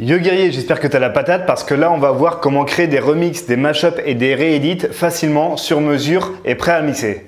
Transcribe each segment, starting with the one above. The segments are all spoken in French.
Yo guerrier, j'espère que tu as la patate parce que là on va voir comment créer des remixes, des mashups et des réédits facilement, sur mesure et prêt à mixer.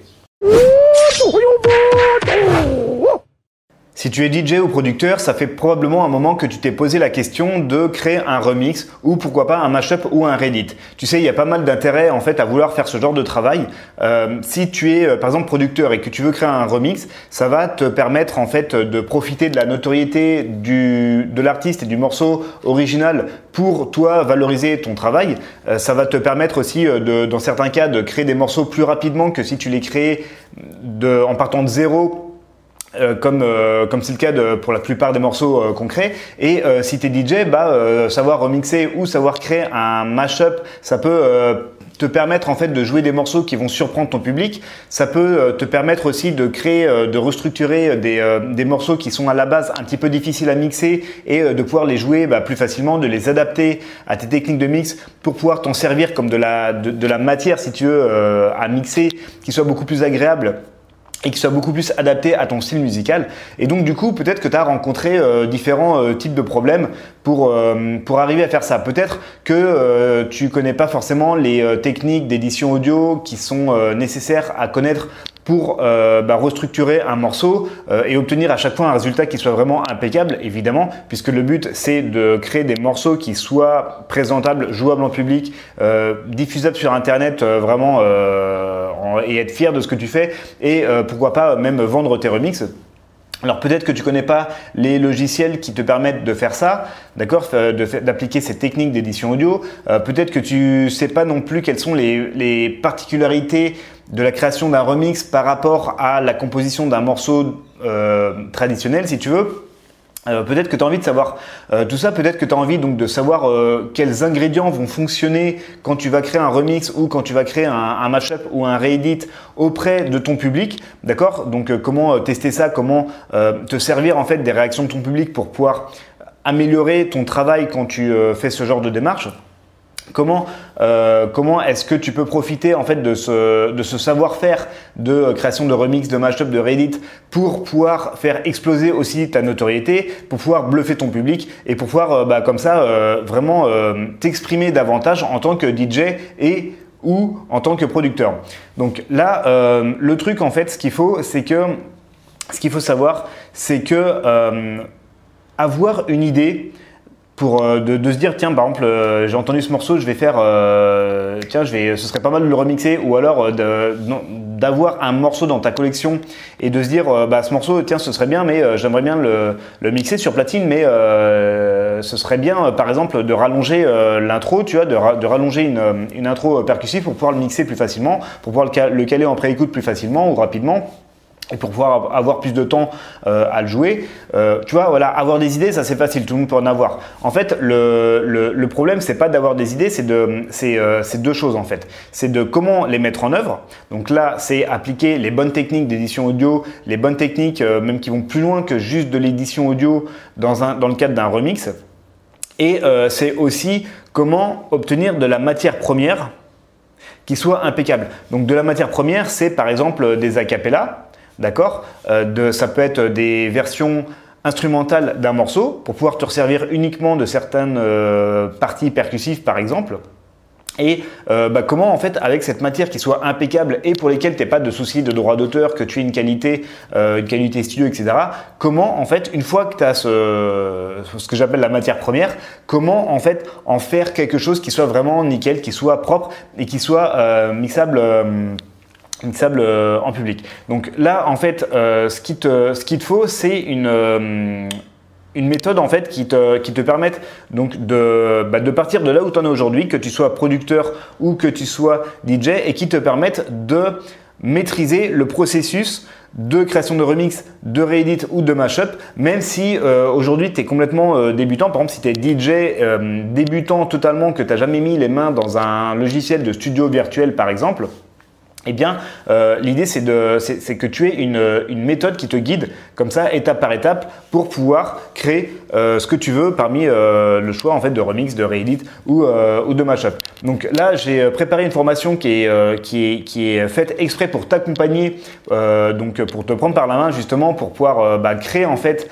Si tu es DJ ou producteur, ça fait probablement un moment que tu t'es posé la question de créer un remix ou pourquoi pas un mashup ou un Reddit. Tu sais, il y a pas mal d'intérêt en fait à vouloir faire ce genre de travail. Euh, si tu es euh, par exemple producteur et que tu veux créer un remix, ça va te permettre en fait de profiter de la notoriété de l'artiste et du morceau original pour toi valoriser ton travail. Euh, ça va te permettre aussi de, dans certains cas de créer des morceaux plus rapidement que si tu les créais en partant de zéro euh, comme euh, c'est le cas de, pour la plupart des morceaux euh, qu'on crée. Et si tu es DJ, bah, savoir remixer ou savoir créer un mashup, ça peut te permettre en fait de jouer des morceaux qui vont surprendre ton public. Ça peut te permettre aussi de créer, de restructurer des, morceaux qui sont à la base un petit peu difficiles à mixer et de pouvoir les jouer bah, plus facilement, de les adapter à tes techniques de mix pour pouvoir t'en servir comme de la, de, la matière si tu veux à mixer qui soit beaucoup plus agréable et qui soit beaucoup plus adapté à ton style musical. Et donc du coup, peut-être que tu as rencontré euh, différents euh, types de problèmes pour, euh, pour arriver à faire ça. Peut-être que tu connais pas forcément les techniques d'édition audio qui sont nécessaires à connaître pour bah, restructurer un morceau et obtenir à chaque fois un résultat qui soit vraiment impeccable, évidemment, puisque le but c'est de créer des morceaux qui soient présentables, jouables en public, diffusables sur Internet, vraiment et être fier de ce que tu fais et euh, pourquoi pas même vendre tes remixes. Alors peut-être que tu connais pas les logiciels qui te permettent de faire ça, d'accord, d'appliquer ces techniques d'édition audio. Euh, peut-être que tu sais pas non plus quelles sont les, particularités de la création d'un remix par rapport à la composition d'un morceau euh, traditionnel, si tu veux. Euh, peut-être que tu as envie de savoir euh, tout ça, peut-être que tu as envie donc de savoir euh, quels ingrédients vont fonctionner quand tu vas créer un remix ou quand tu vas créer un, un mashup ou un réédit auprès de ton public, d'accord? Donc comment tester ça, comment te servir en fait des réactions de ton public pour pouvoir améliorer ton travail quand tu fais ce genre de démarche? Comment, euh, comment est-ce que tu peux profiter en fait de ce, savoir-faire de création de remix, de mashup, de Reddit pour pouvoir faire exploser aussi ta notoriété, pour pouvoir bluffer ton public et pour pouvoir euh, bah, comme ça euh, vraiment t'exprimer davantage en tant que DJ et ou en tant que producteur. Donc là, le truc en fait, ce qu'il faut, c'est que ce qu'il faut savoir, c'est que avoir une idée pour euh, de, se dire tiens par exemple euh, j'ai entendu ce morceau je vais faire euh, tiens je vais ce serait pas mal de le remixer ou alors d'avoir un morceau dans ta collection et de se dire bah ce morceau tiens ce serait bien mais j'aimerais bien le, le, mixer sur platine mais ce serait bien par exemple de rallonger l'intro tu vois de, de rallonger une, une, intro percussive pour pouvoir le mixer plus facilement pour pouvoir le, caler en pré-écoute plus facilement ou rapidement et pour pouvoir avoir plus de temps euh, à le jouer. Euh, tu vois, voilà, avoir des idées, ça c'est facile, tout le monde peut en avoir. En fait, le, le, le problème, c'est pas d'avoir des idées, c'est de, euh, deux choses en fait. C'est de comment les mettre en œuvre. Donc là, c'est appliquer les bonnes techniques d'édition audio, les bonnes techniques euh, même qui vont plus loin que juste de l'édition audio dans, un, dans le cadre d'un remix. Et c'est aussi comment obtenir de la matière première qui soit impeccable. Donc de la matière première, c'est par exemple des acapellas D'accord euh, Ça peut être des versions instrumentales d'un morceau pour pouvoir te resservir uniquement de certaines euh, parties percussives par exemple. Et euh, bah, comment en fait avec cette matière qui soit impeccable et pour lesquelles tu n'as pas de soucis de droit d'auteur, que tu aies une qualité, une qualité studio, etc. Comment en fait une fois que tu as ce que j'appelle la matière première, comment en fait en faire quelque chose qui soit vraiment nickel, qui soit propre et qui soit mixable sable euh, en public. Donc là, en fait, euh, ce qu'il te, ce te faut, c'est une, euh, une méthode en fait qui te, qui te permette donc de, bah, de partir de là où tu en es aujourd'hui, que tu sois producteur ou que tu sois DJ, et qui te permette de maîtriser le processus de création de remix, de réédit ou de mashup, même si aujourd'hui tu es complètement débutant. Par exemple, si tu es DJ débutant totalement, que tu n'as jamais mis les mains dans un logiciel de studio virtuel par exemple, eh bien, euh, l'idée c'est que tu aies une, méthode qui te guide comme ça, étape par étape, pour pouvoir créer euh, ce que tu veux parmi euh, le choix en fait de remix, de réédit ou, ou de mashup. Donc là, j'ai préparé une formation qui est, faite exprès pour t'accompagner, donc pour te prendre par la main justement pour pouvoir bah, créer en fait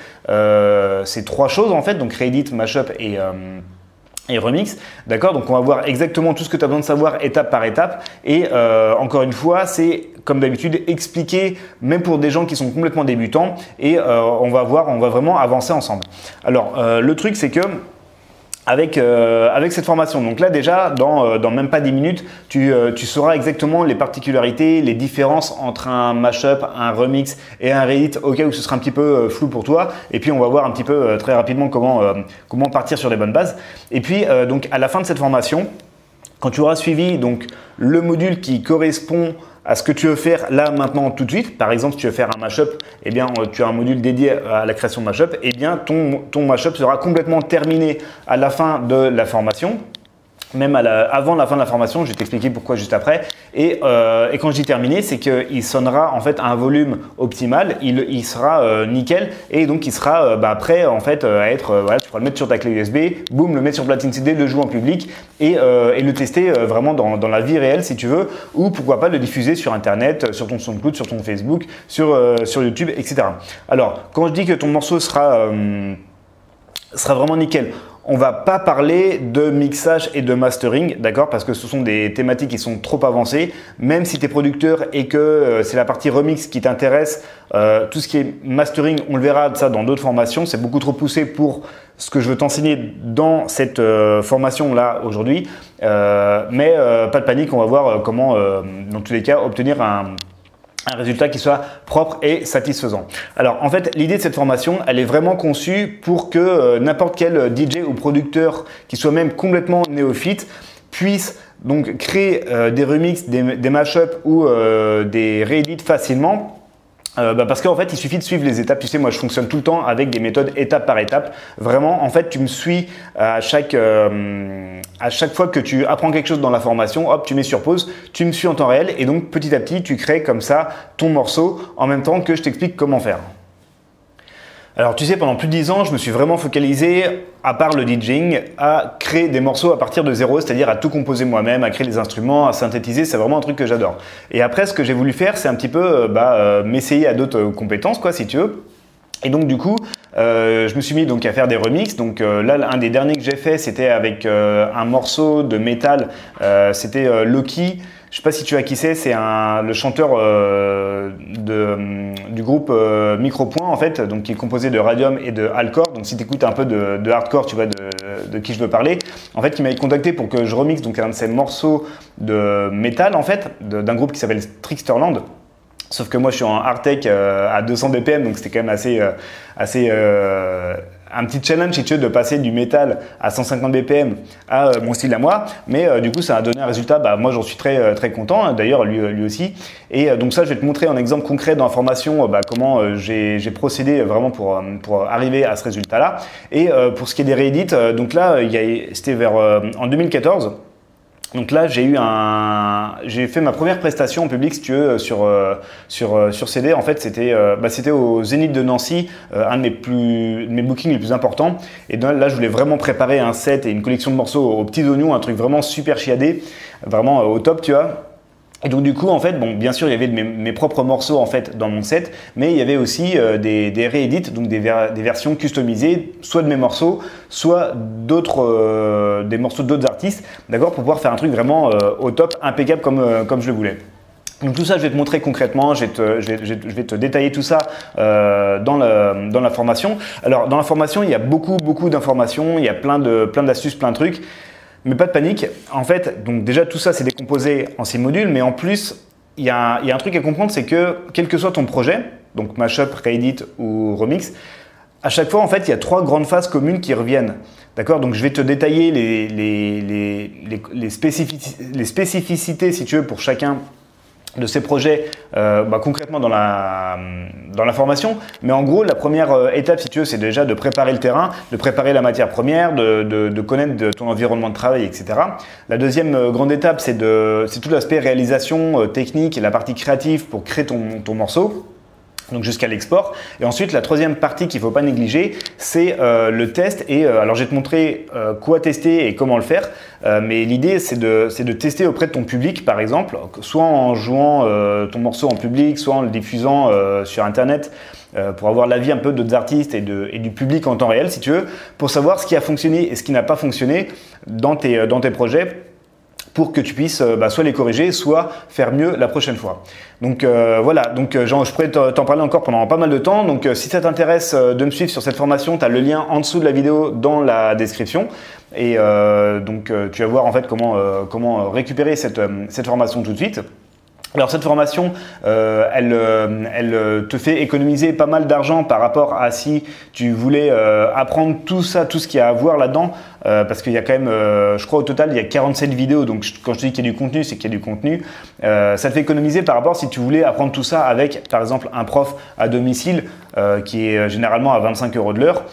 ces trois choses en fait, donc réédit, mashup et et remix. D'accord Donc on va voir exactement tout ce que tu as besoin de savoir étape par étape. Et euh, encore une fois, c'est comme d'habitude expliquer même pour des gens qui sont complètement débutants. Et euh, on va voir, on va vraiment avancer ensemble. Alors euh, le truc c'est que avec, euh, avec cette formation. Donc là déjà, dans, euh, dans même pas 10 minutes, tu, euh, tu, sauras exactement les particularités, les différences entre un mashup, un remix et un Reddit au cas où ce sera un petit peu flou pour toi. Et puis on va voir un petit peu très rapidement comment, comment partir sur les bonnes bases. Et puis donc à la fin de cette formation, quand tu auras suivi donc, le module qui correspond à ce que tu veux faire là maintenant tout de suite. Par exemple, si tu veux faire un mashup, eh bien, euh, tu as un module dédié à la création de mashup. Eh bien, ton, ton mashup sera complètement terminé à la fin de la formation même avant la fin de la formation, je vais t'expliquer pourquoi juste après. Et, euh, quand je dis terminé, c'est qu'il sonnera en fait à un volume optimal, il, sera euh, nickel. Et donc il sera euh, bah, prêt en fait à être, tu pourras le mettre sur ta clé USB, boum, le mettre sur platine CD, le jouer en public. Et, le tester vraiment dans, la vie réelle si tu veux, ou pourquoi pas le diffuser sur internet, sur ton SoundCloud, sur ton Facebook, sur, YouTube, etc. Alors, quand je dis que ton morceau sera vraiment nickel, on va pas parler de mixage et de mastering, d'accord Parce que ce sont des thématiques qui sont trop avancées. Même si tu es producteur et que euh, c'est la partie remix qui t'intéresse, euh, tout ce qui est mastering, on le verra ça dans d'autres formations. C'est beaucoup trop poussé pour ce que je veux t'enseigner dans cette euh, formation-là aujourd'hui. mais pas de panique, on va voir comment, dans tous les cas, obtenir un un résultat qui soit propre et satisfaisant. Alors en fait l'idée de cette formation elle est vraiment conçue pour que euh, n'importe quel DJ ou producteur qui soit même complètement néophyte puisse donc créer euh, des remixes, des, mashups ou euh, des réédits facilement euh, bah parce qu'en fait, il suffit de suivre les étapes. Tu sais, moi, je fonctionne tout le temps avec des méthodes étape par étape. Vraiment, en fait, tu me suis à chaque, euh, à chaque fois que tu apprends quelque chose dans la formation, hop, tu mets sur pause, tu me suis en temps réel et donc petit à petit, tu crées comme ça ton morceau en même temps que je t'explique comment faire. Alors tu sais, pendant plus de 10 ans, je me suis vraiment focalisé, à part le DJing, à créer des morceaux à partir de zéro, c'est-à-dire à tout composer moi-même, à créer des instruments, à synthétiser, c'est vraiment un truc que j'adore. Et après, ce que j'ai voulu faire, c'est un petit peu euh, bah, euh, m'essayer à d'autres compétences, quoi, si tu veux. Et donc du coup, euh, je me suis mis donc à faire des remixes. Donc là, un des derniers que j'ai fait, c'était avec un morceau de métal. c'était Loki. Je sais pas si tu as qui c'est, c'est le chanteur euh, du groupe euh, Micropoint en fait, donc qui est composé de Radium et de Alcor. Donc si tu écoutes un peu de, hardcore, tu vois de, qui je veux parler. En fait, il m'avait contacté pour que je remixe donc un de ses morceaux de métal en fait, d'un groupe qui s'appelle Tricksterland. Sauf que moi je suis en hard tech euh, à 200 BPM, donc c'était quand même assez, assez un petit challenge si tu veux de passer du métal à 150 BPM à euh, mon style à moi. Mais euh, du coup ça a donné un résultat. Bah, moi j'en suis très euh, très content hein, d'ailleurs lui, lui aussi. Et donc ça je vais te montrer un exemple concret dans la formation bah, comment j'ai procédé vraiment pour, pour arriver à ce résultat là et pour ce qui est des réédits donc là c'était vers en 2014 donc là, j'ai eu un, j'ai fait ma première prestation en public, si tu veux, sur euh, sur euh, sur CD. En fait, c'était euh, bah, c'était au Zénith de Nancy, un de mes plus mes bookings les plus importants. Et là, je voulais vraiment préparer un set et une collection de morceaux aux petits oignons, un truc vraiment super chiadé, vraiment au top, tu vois. Et donc du coup, en fait, bon, bien sûr, il y avait mes, propres morceaux en fait dans mon set, mais il y avait aussi euh, des, des réédits, donc des, versions customisées, soit de mes morceaux, soit d'autres, euh, des morceaux d'autres artistes, d'accord, pour pouvoir faire un truc vraiment euh, au top, impeccable comme, comme je le voulais. Donc tout ça, je vais te montrer concrètement, je vais te, je vais, te détailler tout ça dans, le, dans la formation. Alors dans la formation, il y a beaucoup, beaucoup d'informations, il y a plein de, plein d'astuces, plein de trucs. Mais pas de panique. En fait, donc déjà tout ça c'est décomposé en six modules, mais en plus il y, a, un truc à comprendre, c'est que quel que soit ton projet, donc mashup, reedit ou remix, à chaque fois en fait il y a trois grandes phases communes qui reviennent. D'accord? Donc je vais te détailler les, les, spécificités si tu veux pour chacun de ces projets euh, bah, concrètement dans la, dans la formation. Mais en gros, la première euh, étape, si tu veux, c'est déjà de préparer le terrain, de préparer la matière première, de, de, connaître ton environnement de travail, etc. La deuxième euh, grande étape, c'est tout l'aspect réalisation technique et la partie créative pour créer ton, ton morceau donc jusqu'à l'export. Et ensuite, la troisième partie qu'il ne faut pas négliger, c'est euh, le test. Et euh, alors, je vais te montrer euh, quoi tester et comment le faire. mais l'idée, c'est de, tester auprès de ton public, par exemple, soit en jouant ton morceau en public, soit en le diffusant sur Internet pour avoir l'avis un peu d'autres artistes et, du public en temps réel, si tu veux, pour savoir ce qui a fonctionné et ce qui n'a pas fonctionné dans tes projets pour que tu puisses euh, bah, soit les corriger, soit faire mieux la prochaine fois. Donc euh, voilà, donc euh, je pourrais t'en parler encore pendant pas mal de temps. Donc si ça t'intéresse de me suivre sur cette formation, tu as le lien en dessous de la vidéo dans la description. Et donc tu vas voir en fait comment, comment récupérer cette, cette formation tout de suite. Alors cette formation, euh, elle, euh, euh, te fait économiser pas mal d'argent par rapport à si tu voulais apprendre tout ça, tout ce qu'il y a à voir là-dedans, parce qu'il y a quand même, je crois au total, il y a 47 vidéos, donc quand je dis qu'il y a du contenu, c'est qu'il y a du contenu. ça te fait économiser par rapport si tu voulais apprendre tout ça avec, par exemple, un prof à domicile qui est généralement à 25 euros de l'heure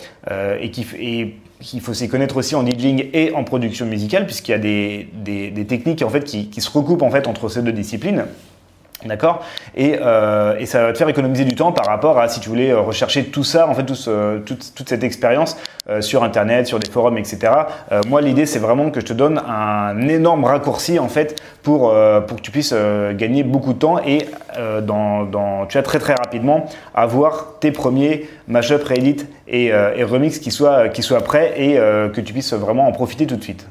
et qui il faut s'y connaître aussi en DJing et en production musicale, puisqu'il y a des, techniques en fait, qui, qui, se recoupent en fait, entre ces deux disciplines. D'accord et, euh, et, ça va te faire économiser du temps par rapport à si tu voulais euh, rechercher tout ça, en fait, toute, cette expérience euh, sur Internet, sur des forums, etc. Moi, l'idée, c'est vraiment que je te donne un énorme raccourci, en fait, pour, que tu puisses gagner beaucoup de temps et dans, tu as très très rapidement avoir tes premiers mashup, réedit et, et remix qui soient, qui soient prêts et que tu puisses vraiment en profiter tout de suite.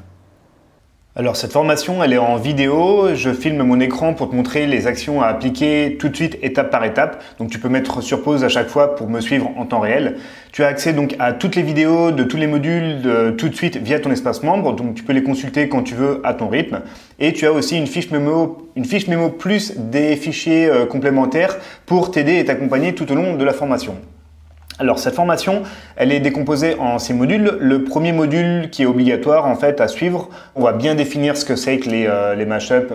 Alors cette formation, elle est en vidéo. Je filme mon écran pour te montrer les actions à appliquer tout de suite, étape par étape. Donc tu peux mettre sur pause à chaque fois pour me suivre en temps réel. Tu as accès donc à toutes les vidéos de tous les modules tout de suite via ton espace membre. Donc tu peux les consulter quand tu veux à ton rythme. Et tu as aussi une fiche mémo, une fiche mémo plus des fichiers euh, complémentaires pour t'aider et t'accompagner tout au long de la formation. Alors cette formation, elle est décomposée en six modules. Le premier module qui est obligatoire en fait à suivre, on va bien définir ce que c'est que les, euh, les mashups,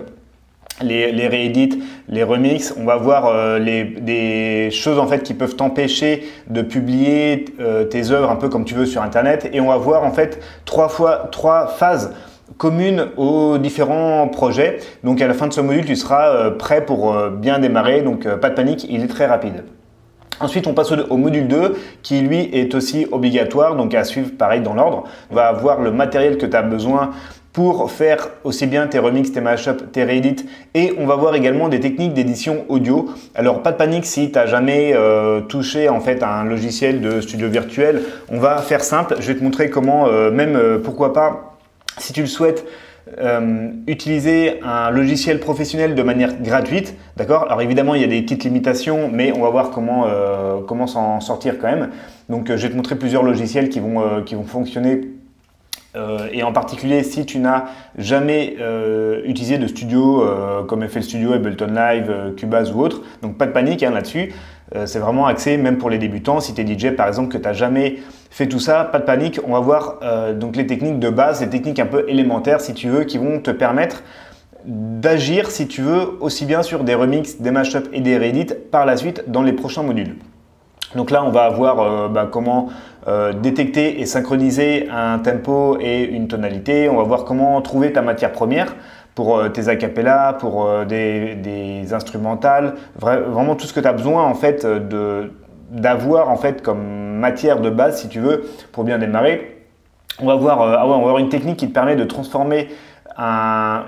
les, réédits, les remixes. On va voir euh, des choses en fait qui peuvent t'empêcher de publier euh, tes œuvres un peu comme tu veux sur Internet. Et on va voir en fait trois fois trois phases communes aux différents projets. Donc à la fin de ce module, tu seras prêt pour bien démarrer. Donc pas de panique, il est très rapide. Ensuite, on passe au, module 2 qui lui est aussi obligatoire, donc à suivre pareil dans l'ordre. On va avoir le matériel que tu as besoin pour faire aussi bien tes remixes, tes mashups, tes réédits et on va voir également des techniques d'édition audio. Alors pas de panique si tu n'as jamais euh, touché en fait à un logiciel de studio virtuel, on va faire simple, je vais te montrer comment euh, même euh, pourquoi pas si tu le souhaites euh, utiliser un logiciel professionnel de manière gratuite, d'accord? Alors évidemment, il y a des petites limitations, mais on va voir comment euh, comment s'en sortir quand même. Donc, euh, je vais te montrer plusieurs logiciels qui vont qui vont fonctionner. et en particulier, si tu n'as jamais utilisé de studio comme FL Studio, Ableton Live, Cubase ou autre, donc pas de panique hein, là-dessus. c'est vraiment axé même pour les débutants. Si tu es DJ par exemple que tu n'as jamais Fais tout ça, pas de panique, on va voir euh, donc les techniques de base, les techniques un peu élémentaires si tu veux, qui vont te permettre d'agir si tu veux aussi bien sur des remixes, des mashups et des réédits par la suite dans les prochains modules. Donc là, on va voir euh, bah, comment euh, détecter et synchroniser un tempo et une tonalité. On va voir comment trouver ta matière première pour tes acapellas, pour des, des, instrumentales, vraiment tout ce que tu as besoin en fait de d'avoir en fait comme matière de base, si tu veux, pour bien démarrer. On va voir, euh, ah on va avoir une technique qui te permet de transformer un,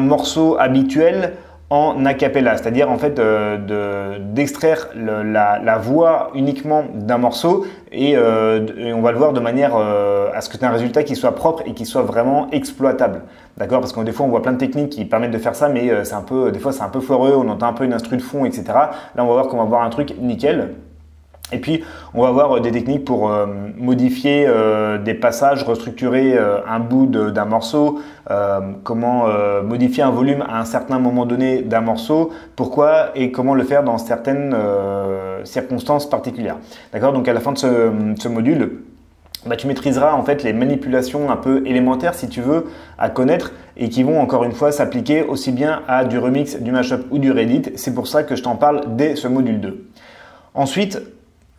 morceau habituel en a cappella, c'est-à-dire en fait euh, d'extraire la, voix uniquement d'un morceau euh, et, on va le voir de manière à ce que tu aies un résultat qui soit propre et qui soit vraiment exploitable. D'accord? Parce que des fois on voit plein de techniques qui permettent de faire ça, mais c'est un peu, des fois c'est un peu foireux, on entend un peu une instru de fond, etc. Là on va voir qu'on va avoir un truc nickel. Et puis, on va voir euh, des techniques pour euh, modifier euh, des passages, restructurer un bout d'un morceau, comment modifier un volume à un certain moment donné d'un morceau, pourquoi et comment le faire dans certaines circonstances particulières. D'accord? Donc, à la fin de ce, ce module, bah, tu maîtriseras en fait les manipulations un peu élémentaires si tu veux à connaître et qui vont encore une fois s'appliquer aussi bien à du remix, du mashup ou du Reddit. C'est pour ça que je t'en parle dès ce module 2. Ensuite,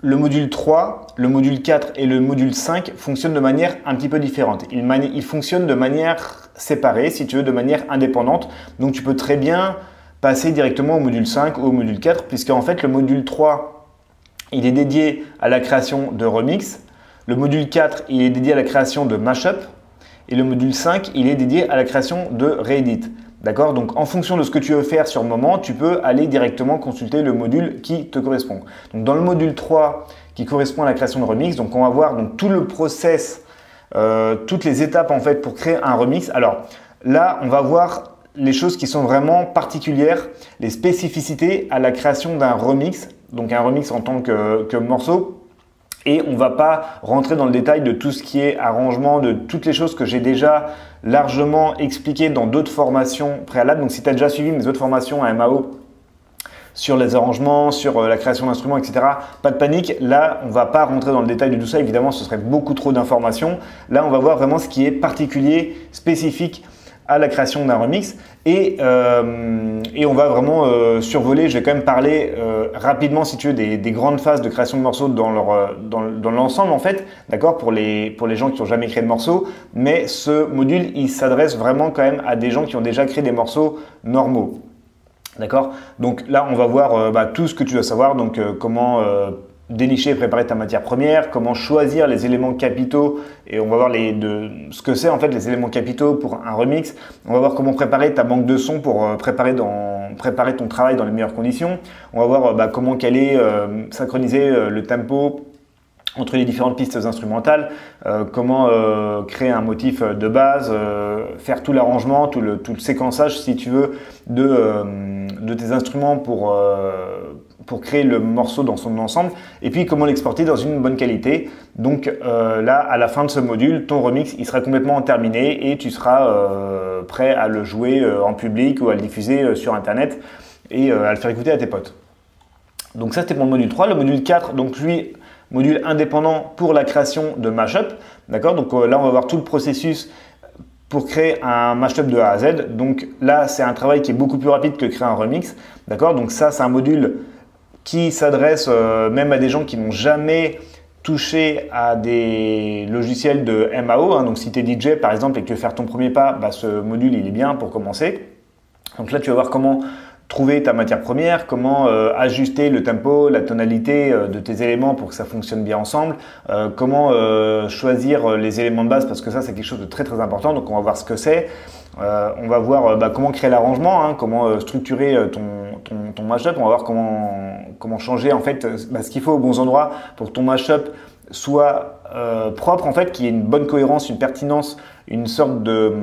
le module 3, le module 4 et le module 5 fonctionnent de manière un petit peu différente. Ils, fonctionnent de manière séparée, si tu veux, de manière indépendante. Donc tu peux très bien passer directement au module 5 ou au module 4, puisque en fait le module 3, il est dédié à la création de remix le module 4, il est dédié à la création de mashup. Et le module 5, il est dédié à la création de Reddit. D'accord? Donc en fonction de ce que tu veux faire sur le moment, tu peux aller directement consulter le module qui te correspond. Donc dans le module 3 qui correspond à la création de remix, donc on va voir tout le process, euh, toutes les étapes en fait pour créer un remix. Alors là, on va voir les choses qui sont vraiment particulières, les spécificités à la création d'un remix, donc un remix en tant que morceau et on va pas rentrer dans le détail de tout ce qui est arrangement, de toutes les choses que j'ai déjà largement expliquées dans d'autres formations préalables. Donc si tu as déjà suivi mes autres formations à MAO sur les arrangements, sur euh, la création d'instruments, etc. Pas de panique. Là, on va pas rentrer dans le détail de tout ça. Évidemment, ce serait beaucoup trop d'informations. Là, on va voir vraiment ce qui est particulier, spécifique à la création d'un remix. Et, euh, on va vraiment euh, survoler, je vais quand même parler euh, rapidement, si tu veux, des, des, grandes phases de création de morceaux dans leur dans, dans l'ensemble, en fait, d'accord, pour les, pour les gens qui n'ont jamais créé de morceaux. Mais ce module, il s'adresse vraiment quand même à des gens qui ont déjà créé des morceaux normaux. D'accord? Donc là, on va voir bah, tout ce que tu dois savoir, donc comment dénicher et préparer ta matière première, comment choisir les éléments capitaux et on va voir les, de, ce que c'est en fait les éléments capitaux pour un remix. On va voir comment préparer ta banque de sons pour euh, préparer, dans, préparer ton travail dans les meilleures conditions. On va voir euh, bah, comment caler, euh, synchroniser le tempo entre les différentes pistes instrumentales, comment créer un motif de base, faire tout l'arrangement, tout le, tout le séquençage si tu veux de, de tes instruments pour pour créer le morceau dans son ensemble et puis comment l'exporter dans une bonne qualité. Donc euh, là, à la fin de ce module, ton remix, il sera complètement terminé et tu seras euh, prêt à le jouer euh, en public ou à le diffuser sur Internet et à le faire écouter à tes potes. Donc ça, c'était pour le module 3. Le module 4, donc lui, module indépendant pour la création de mashup. D'accord? Donc là, on va voir tout le processus pour créer un mashup de A à Z. Donc là, c'est un travail qui est beaucoup plus rapide que créer un remix. D'accord? Donc ça, c'est un module qui s'adresse euh, même à des gens qui n'ont jamais touché à des logiciels de MAO. Hein. Donc si tu es DJ par exemple et que tu veux faire ton premier pas, bah, ce module il est bien pour commencer. Donc là tu vas voir comment trouver ta matière première, comment euh, ajuster le tempo, la tonalité euh, de tes éléments pour que ça fonctionne bien ensemble, comment choisir les éléments de base parce que ça c'est quelque chose de très très important. Donc on va voir ce que c'est. on va voir comment créer l'arrangement, comment structurer ton, ton, ton. On va voir comment comment changer en fait euh, bah, ce qu'il faut aux bons endroits pour que ton mashup soit euh, propre en fait, qu'il y ait une bonne cohérence, une pertinence, une sorte de,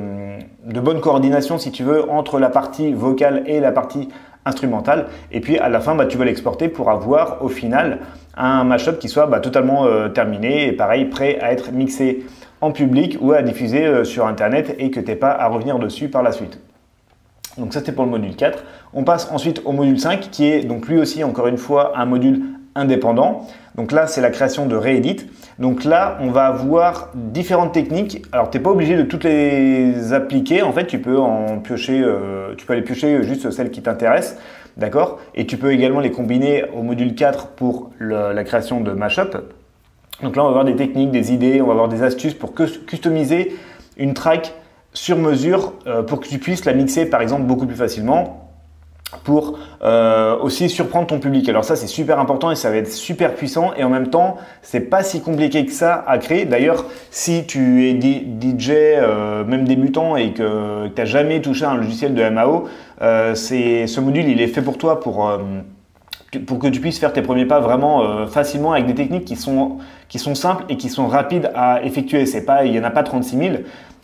de, bonne coordination si tu veux entre la partie vocale et la partie instrumentale. Et puis à la fin, bah, tu vas l'exporter pour avoir au final un mashup qui soit bah, totalement euh, terminé et pareil prêt à être mixé en public ou à diffuser sur internet et que tu n'aies pas à revenir dessus par la suite. Donc ça c'était pour le module 4. On passe ensuite au module 5 qui est donc lui aussi encore une fois un module indépendant. Donc là c'est la création de Reedit. Donc là on va avoir différentes techniques. Alors tu n'es pas obligé de toutes les appliquer. En fait tu peux en piocher, euh, tu peux aller piocher juste celles qui t'intéressent. D'accord? Et tu peux également les combiner au module 4 pour la création de mashup. Donc là on va avoir des techniques, des idées, on va avoir des astuces pour customiser une track sur mesure euh, pour que tu puisses la mixer par exemple beaucoup plus facilement pour euh, aussi surprendre ton public. Alors ça c'est super important et ça va être super puissant et en même temps c'est pas si compliqué que ça à créer. D'ailleurs si tu es DJ euh, même débutant et que tu n'as jamais touché un logiciel de MAO, c'est ce module il est fait pour toi pour pour que tu puisses faire tes premiers pas vraiment facilement avec des techniques qui sont, qui sont simples et qui sont rapides à effectuer. C'est pas, il n'y en a pas 36 000.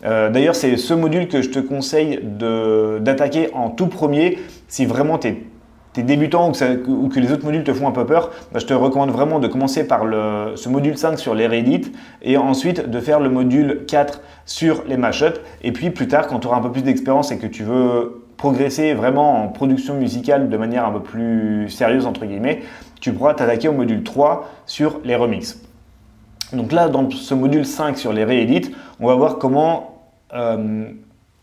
Euh, D'ailleurs, c'est ce module que je te conseille d'attaquer en tout premier si vraiment tu es, débutant ou que, les autres modules te font un peu peur. Bah, je te recommande vraiment de commencer par le, ce module 5 sur les Reddit et ensuite de faire le module 4 sur les mashups. Et puis plus tard, quand tu auras un peu plus d'expérience et que tu veux progresser vraiment en production musicale de manière un peu plus sérieuse, entre guillemets, tu pourras t'attaquer au module 3 sur les remixes. Donc là, dans ce module 5 sur les réédits, on va voir comment euh,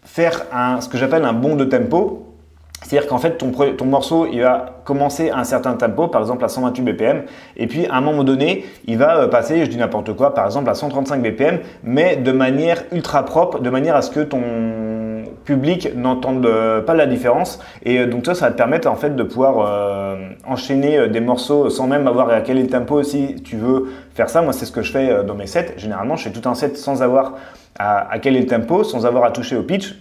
faire un, ce que j'appelle un bond de tempo. C'est-à-dire qu'en fait, ton, ton, morceau, il va commencer à un certain tempo, par exemple à 128 BPM, et puis à un moment donné, il va euh, passer, je dis n'importe quoi, par exemple à 135 BPM, mais de manière ultra propre, de manière à ce que ton public n'entende euh, pas la différence. Et euh, donc ça, va te permettre en fait de pouvoir enchaîner des morceaux sans même avoir à quel est le tempo si tu veux faire ça. Moi, c'est ce que je fais dans mes sets. Généralement, je fais tout un set sans avoir à, à quel est le tempo, sans avoir à toucher au pitch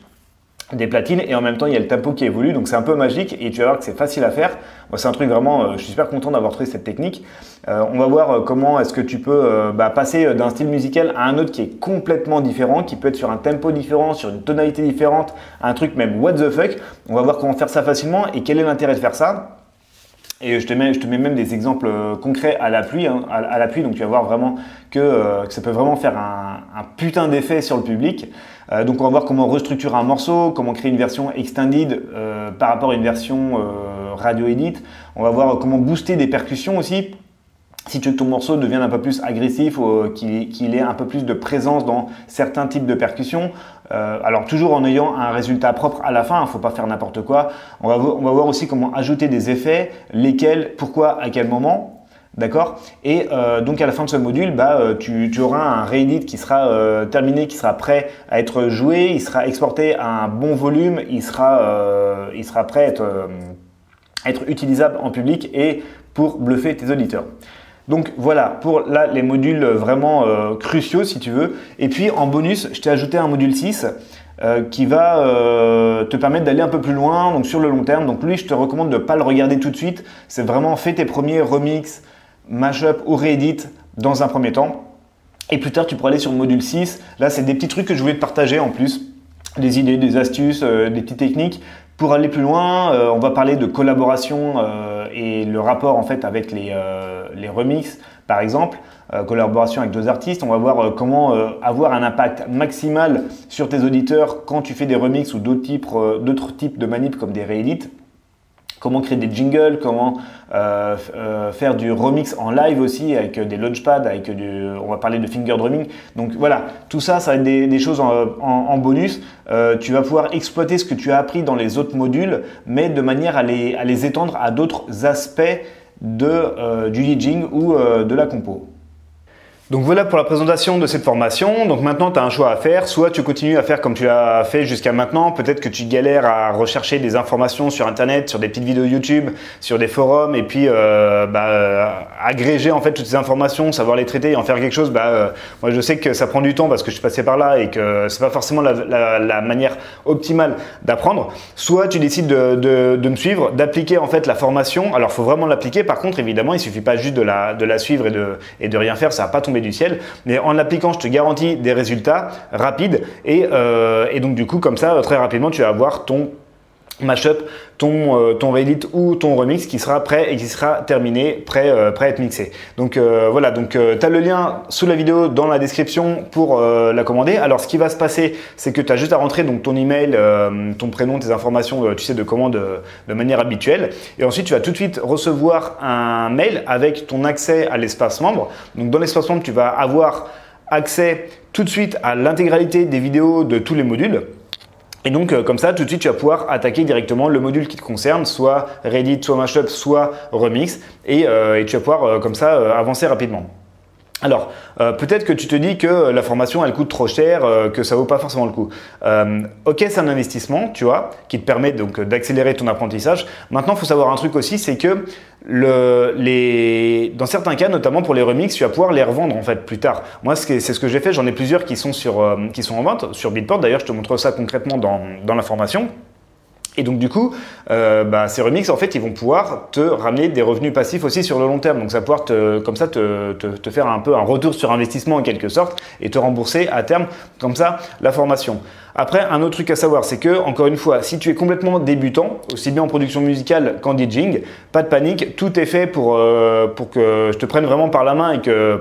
des platines et en même temps il y a le tempo qui évolue donc c'est un peu magique et tu vas voir que c'est facile à faire. C'est un truc vraiment euh, je suis super content d'avoir trouvé cette technique. Euh, on va voir euh, comment est-ce que tu peux bah, passer d'un style musical à un autre qui est complètement différent qui peut être sur un tempo différent sur une tonalité différente un truc même what the fuck. On va voir comment faire ça facilement et quel est l'intérêt de faire ça. Et je te, mets, je te mets même des exemples concrets à l'appui, hein, à, l'appui, donc tu vas voir vraiment que, ça peut vraiment faire un putain d'effet sur le public. Euh, donc on va voir comment restructurer un morceau, comment créer une version extended euh, par rapport à une version euh, radio edit. On va voir comment booster des percussions aussi. Si tu veux que ton morceau devienne un peu plus agressif ou qu'il ait un peu plus de présence dans certains types de percussions, alors toujours en ayant un résultat propre à la fin, il hein, ne faut pas faire n'importe quoi. On va, on va voir aussi comment ajouter des effets, lesquels, pourquoi, à quel moment. D'accord? Et euh, donc à la fin de ce module, bah, euh, tu, auras un réédit qui sera euh, terminé, qui sera prêt à être joué, il sera exporté à un bon volume, il sera, prêt à être, utilisable en public et pour bluffer tes auditeurs. Donc voilà, pour là les modules vraiment cruciaux si tu veux. Et puis en bonus, je t'ai ajouté un module 6 qui va te permettre d'aller un peu plus loin, donc sur le long terme. Donc lui, je te recommande de ne pas le regarder tout de suite. C'est vraiment fait tes premiers remixes, mashup ou réédit dans un premier temps. Et plus tard, tu pourras aller sur le module 6. Là, c'est des petits trucs que je voulais te partager en plus. Des idées, des astuces, euh, des petites techniques. Pour aller plus loin, euh, on va parler de collaboration euh, et le rapport en fait avec les, les remixes, par exemple. collaboration avec deux artistes. On va voir comment avoir un impact maximal sur tes auditeurs quand tu fais des remixes ou d'autres types, de manips comme des réédits comment créer des jingles, comment euh, euh, faire du remix en live aussi avec des launchpads, avec on va parler de finger drumming. Donc voilà, tout ça, ça va être des, choses en, bonus. Euh, tu vas pouvoir exploiter ce que tu as appris dans les autres modules, mais de manière à les, à les étendre à d'autres aspects de, du DJing ou de la compo. Donc voilà pour la présentation de cette formation. Donc maintenant, tu as un choix à faire. Soit tu continues à faire comme tu as fait jusqu'à maintenant. Peut-être que tu galères à rechercher des informations sur Internet, sur des petites vidéos YouTube, sur des forums, et puis euh, bah, agréger en fait toutes ces informations, savoir les traiter et en faire quelque chose. Bah, euh, moi, je sais que ça prend du temps parce que je suis passé par là et que c'est pas forcément la, manière optimale d'apprendre. Soit tu décides de, me suivre, d'appliquer en fait la formation. Alors, faut vraiment l'appliquer. Par contre, évidemment, il suffit pas juste de la, suivre et de, et de rien faire. Ça va pas tomber du ciel. Mais en l'appliquant, je te garantis des résultats rapides. Et, euh, et donc, du coup, comme ça, très rapidement, tu vas avoir ton mashup, ton, euh, Reddit ou ton remix qui sera prêt et qui sera terminé, prêt, euh, prêt à être mixé. Donc euh, voilà, donc tu as le lien sous la vidéo dans la description pour la commander. Alors ce qui va se passer, c'est que tu as juste à rentrer donc ton email, ton prénom, tes informations, tu sais, de commande de manière habituelle. Et ensuite, tu vas tout de suite recevoir un mail avec ton accès à l'espace membre. Donc dans l'espace membre, tu vas avoir accès tout de suite à l'intégralité des vidéos de tous les modules. Et donc, euh, comme ça, tout de suite, tu vas pouvoir attaquer directement le module qui te concerne, soit Reddit, soit Mashup, soit Remix, et, euh, et tu vas pouvoir, euh, comme ça, avancer rapidement. Alors, euh, peut-être que tu te dis que la formation, elle coûte trop cher, euh, que ça vaut pas forcément le coup. Euh, ok, c'est un investissement, tu vois, qui te permet donc d'accélérer ton apprentissage. Maintenant, il faut savoir un truc aussi, c'est que dans certains cas, notamment pour les remix, tu vas pouvoir les revendre en fait plus tard. Moi, c'est ce que j'ai fait. J'en ai plusieurs qui sont sur, qui sont en vente sur Beatport. D'ailleurs, je te montre ça concrètement dans, dans la formation. Et donc du coup, euh, bah, ces remixes, en fait, ils vont pouvoir te ramener des revenus passifs aussi sur le long terme. Donc ça va pouvoir te, comme ça te, te, te, faire un peu un retour sur investissement en quelque sorte et te rembourser à terme comme ça la formation. Après, un autre truc à savoir, c'est que, encore une fois, si tu es complètement débutant, aussi bien en production musicale qu'en DJing, pas de panique, tout est fait pour, euh, pour que je te prenne vraiment par la main et que...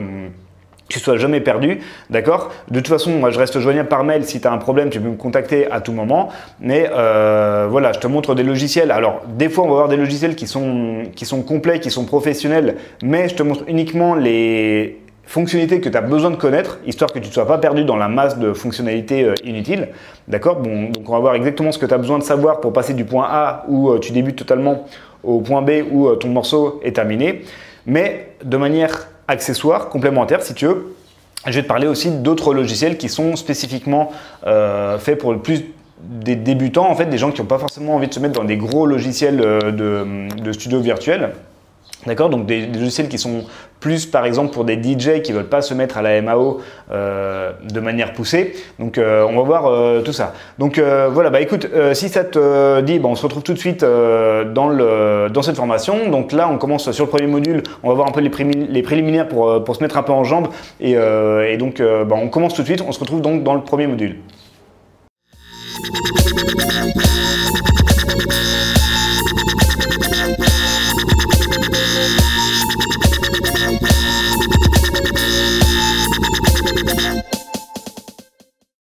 tu sois jamais perdu, d'accord? De toute façon, moi je reste joignable par mail. Si tu as un problème, tu peux me contacter à tout moment. Mais euh, voilà, je te montre des logiciels. Alors, des fois, on va avoir des logiciels qui sont, qui sont complets, qui sont professionnels, mais je te montre uniquement les fonctionnalités que tu as besoin de connaître, histoire que tu ne sois pas perdu dans la masse de fonctionnalités euh, inutiles. D'accord? Bon, Donc on va voir exactement ce que tu as besoin de savoir pour passer du point A où euh, tu débutes totalement au point B où ton morceau est terminé. Mais de manière accessoire, complémentaire si tu veux, je vais te parler aussi d'autres logiciels qui sont spécifiquement faits pour le plus des débutants, en fait, des gens qui n'ont pas forcément envie de se mettre dans des gros logiciels de, de studio virtuel. D'accord? Donc des, logiciels qui sont plus par exemple pour des DJ qui ne veulent pas se mettre à la MAO euh, de manière poussée. Donc euh, on va voir euh, tout ça. Donc voilà, bah écoute, si ça te dit, bon, on se retrouve tout de suite dans, le, dans cette formation. Donc là on commence sur le premier module, on va voir un peu les, préliminaires pour, pour, se mettre un peu en jambes. Et, et donc bah, on commence tout de suite, on se retrouve donc dans le premier module.